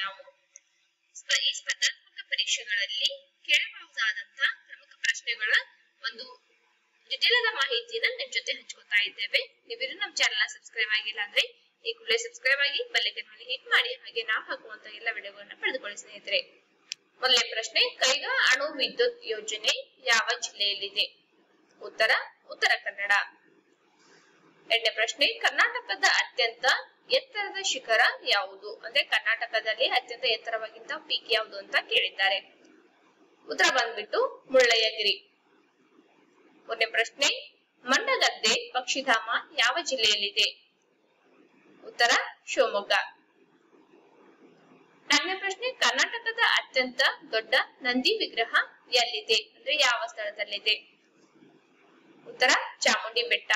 ಪ- ಈ ಸ್ಪರ್ಧಾತ್ಮಕ ಪರೀಕ್ಷೆಗಳಲ್ಲಿ ಕೇಳಬಹುದಾದಂತ ಪ್ರಮುಖ ಪ್ರಶ್ನೆಗಳ ಒಂದು ಜಟಿಲದ ಮಾಹಿತಿಯನ್ನ ನಿಮ್ ಜೊತೆ ಹಂಚ್ಕೊತಾ ಇದ್ದೇವೆ. ನೀವಿರು ನಮ್ಮ ಚಾನೆಲ್ ಸಬ್ಸ್ಕ್ರೈಬ್ ಆಗಿಲ್ಲ ಅಂದ್ರೆ ಈ ಕೂಡಲೇ ಸಬ್ಸ್ಕ್ರೈಬ್ ಆಗಿ ಬೆಲ್ಲೈಕನ್ ಹಿಟ್ ಮಾಡಿ, ಹಾಗೆ ನಾವು ಹಾಕುವಂತ ಎಲ್ಲ ವಿಡಿಯೋಗಳನ್ನ ಪಡೆದುಕೊಳ್ಳಿ ಸ್ನೇಹಿತರೆ. ಮೊದಲನೇ ಪ್ರಶ್ನೆ ಕೈಗಾ ಅಣು ವಿದ್ಯುತ್ ಯೋಜನೆ ಯಾವ ಜಿಲ್ಲೆಯಲ್ಲಿದೆ? ಉತ್ತರ ಉತ್ತರ ಕನ್ನಡ. ಎರಡನೇ ಪ್ರಶ್ನೆ, ಕರ್ನಾಟಕದ ಅತ್ಯಂತ ಎತ್ತರದ ಶಿಖರ ಯಾವುದು? ಅಂದ್ರೆ ಕರ್ನಾಟಕದಲ್ಲಿ ಅತ್ಯಂತ ಎತ್ತರವಾಗಿದ್ದ ಪೀಕ್ ಯಾವುದು ಅಂತ ಕೇಳಿದ್ದಾರೆ. ಉತ್ತರ ಬಂದ್ಬಿಟ್ಟು ಮುಳ್ಳಯ್ಯಗಿರಿ. ಒಂದನೇ ಪ್ರಶ್ನೆ, ಮಂಡಗದ್ದೆ, ಪಕ್ಷಿಧಾಮ ಯಾವ ಜಿಲ್ಲೆಯಲ್ಲಿದೆ? ಉತ್ತರ, ಶಿವಮೊಗ್ಗ. ನಾಲ್ಕನೇ ಪ್ರಶ್ನೆ, ಕರ್ನಾಟಕದ ಅತ್ಯಂತ ದೊಡ್ಡ ನಂದಿ ವಿಗ್ರಹ ಎಲ್ಲಿದೆ? ಅಂದ್ರೆ ಯಾವ ಸ್ಥಳದಲ್ಲಿದೆ? ಉತ್ತರ ಚಾಮುಂಡಿ ಬೆಟ್ಟ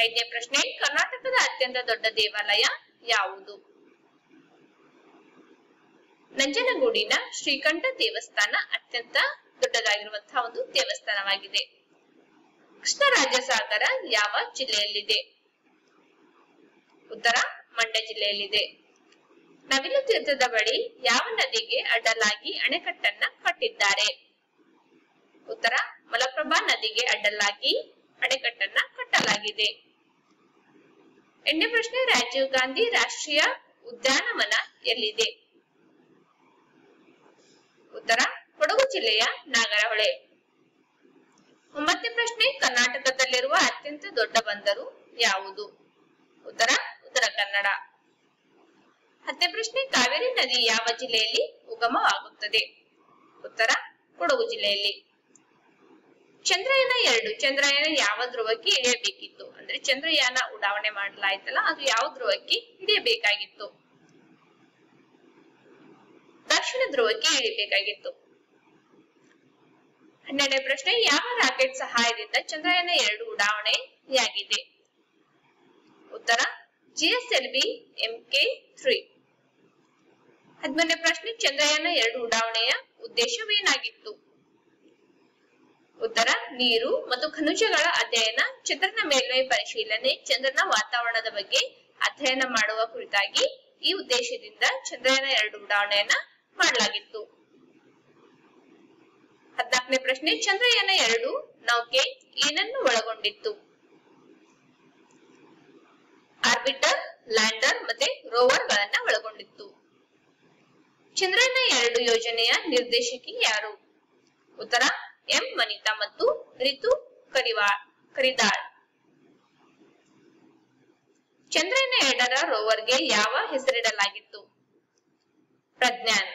ಐದನೇ ಪ್ರಶ್ನೆ, ಕರ್ನಾಟಕದ ಅತ್ಯಂತ ದೊಡ್ಡ ದೇವಾಲಯ ಯಾವುದು? ನಂಜನಗೂಡಿನ ಶ್ರೀಕಂಠ ದೇವಸ್ಥಾನ ಅತ್ಯಂತ ದೊಡ್ಡದಾಗಿರುವಂತಹ ಒಂದು ದೇವಸ್ಥಾನವಾಗಿದೆ. ಕೃಷ್ಣರಾಜ ಸಾಗರ ಯಾವ ಜಿಲ್ಲೆಯಲ್ಲಿದೆ? ಉತ್ತರ ಮಂಡ್ಯ ಜಿಲ್ಲೆಯಲ್ಲಿದೆ. ನವಿಲು ತೀರ್ಥದ ಬಳಿ ಯಾವ ನದಿಗೆ ಅಡ್ಡಲಾಗಿ ಅಣೆಕಟ್ಟನ್ನ ಕಟ್ಟಿದ್ದಾರೆ? ಉತ್ತರ ಮಲಪ್ರಭಾ ನದಿಗೆ ಅಡ್ಡಲಾಗಿ ಅಣೆಕಟ್ಟನ್ನ ಕಟ್ಟಲಾಗಿದೆ. ಎಂಟನೇ ಪ್ರಶ್ನೆ, ರಾಜೀವ್ ಗಾಂಧಿ ರಾಷ್ಟ್ರೀಯ ಉದ್ಯಾನವನ ಎಲ್ಲಿದೆ? ಉತ್ತರ, ಕೊಡಗು ಜಿಲ್ಲೆಯ ನಾಗರಹೊಳೆ. ಒಂಬತ್ತನೇ ಪ್ರಶ್ನೆ, ಕರ್ನಾಟಕದಲ್ಲಿರುವ ಅತ್ಯಂತ ದೊಡ್ಡ ಬಂದರು ಯಾವುದು? ಉತ್ತರ ಉತ್ತರ ಕನ್ನಡ. ಹತ್ತನೇ ಪ್ರಶ್ನೆ, ಕಾವೇರಿ ನದಿ ಯಾವ ಜಿಲ್ಲೆಯಲ್ಲಿ ಉಗಮವಾಗುತ್ತದೆ? ಉತ್ತರ, ಕೊಡಗು ಜಿಲ್ಲೆಯಲ್ಲಿ. ಚಂದ್ರಯಾನ ಎರಡು. ಚಂದ್ರಯಾನ ಯಾವ ಧ್ರುವಕ್ಕೆ ಇಳಿಯಬೇಕಿತ್ತು ಅಂದ್ರೆ ಚಂದ್ರಯಾನ ಉಡಾವಣೆ ಮಾಡಲಾಯ್ತಲ್ಲ, ಅದು ಯಾವ ಧ್ರುವಕ್ಕೆ ಇಳಿಯಬೇಕಾಗಿತ್ತು ದಕ್ಷಿಣ ಧ್ರುವಕ್ಕೆ ಇಳಿಬೇಕಾಗಿತ್ತು ಹನ್ನೆರಡನೇ ಪ್ರಶ್ನೆ, ಯಾವ ರಾಕೆಟ್ ಸಹಾಯದಿಂದ ಚಂದ್ರಯಾನ ಎರಡು ಉಡಾವಣೆಯಾಗಿದೆ? ಉತ್ತರ ಜಿಎಸ್ಎಲ್ವಿ ಎಂಕೆ ತ್ರೀ. ಹದಿಮೂರನೇ ಪ್ರಶ್ನೆ, ಚಂದ್ರಯಾನ ಎರಡು ಉಡಾವಣೆಯ ಉದ್ದೇಶವೇನಾಗಿತ್ತು? ಉತ್ತರ, ನೀರು ಮತ್ತು ಖನಿಜಗಳ ಅಧ್ಯಯನ, ಚಂದ್ರನ ಮೇಲ್ಮೈ ಪರಿಶೀಲನೆ, ಚಂದ್ರನ ವಾತಾವರಣದ ಬಗ್ಗೆ ಅಧ್ಯಯನ ಮಾಡುವ ಕುರಿತಾಗಿ ಈ ಉದ್ದೇಶದಿಂದ ಚಂದ್ರಯಾನ ಎರಡು ಉಡಾವಣೆಯನ್ನ ಮಾಡಲಾಗಿತ್ತು. ಹದಿನಾಲ್ಕನೇ ಪ್ರಶ್ನೆ, ಚಂದ್ರಯಾನ ಎರಡು ನೌಕೆ ಏನನ್ನು ಒಳಗೊಂಡಿತ್ತು? ಆರ್ಬಿಟರ್, ಲ್ಯಾಂಡರ್ ಮತ್ತೆ ರೋವರ್ ಗಳನ್ನ ಒಳಗೊಂಡಿತ್ತು. ಚಂದ್ರಯಾನ ಎರಡು ಯೋಜನೆಯ ನಿರ್ದೇಶಕಿ ಯಾರು? ಉತ್ತರ ಎಂ ವನಿತಾ ಮತ್ತು ರಿತು ಕರಿವಾ ಕರಿದಾಳ್ ಚಂದ್ರಯಾನ ಎರಡರ ರೋವರ್ಗೆ ಯಾವ ಹೆಸರಿಡಲಾಗಿತ್ತು? ಪ್ರಜ್ಞಾನ್.